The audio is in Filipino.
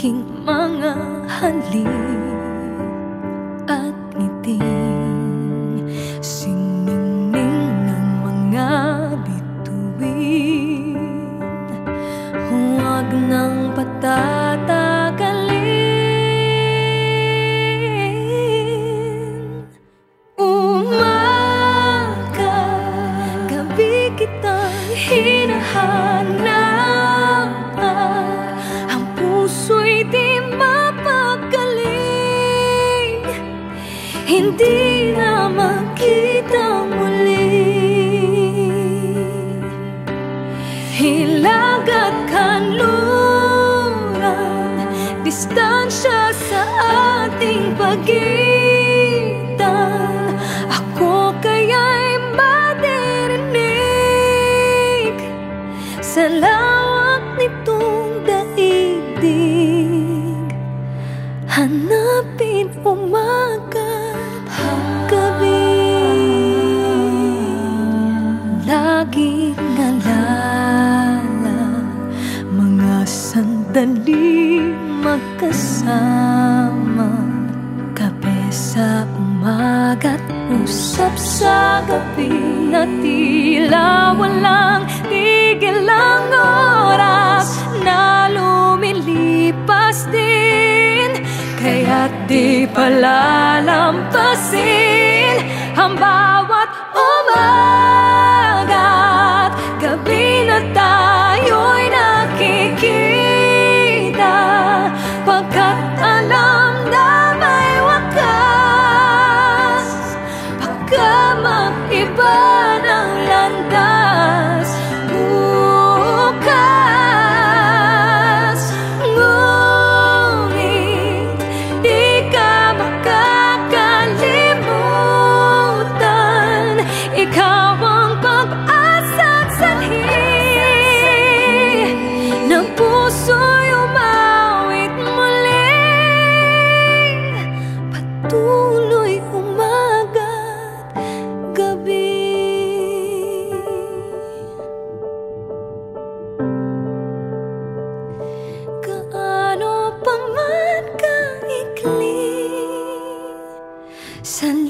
aking mga halik Hindi na makita muli. Hilag at kanluran Distansya sa ating pagitan. Ako kaya'y maririnig Sa lawak nitong daigdig. Hanapin umaga sandali magkasama Kape sa umaga't usap sa gabi Na tila walang tigil ang oras Na lumilipas din Kaya't di palalampasin Ang bawat umaga 三。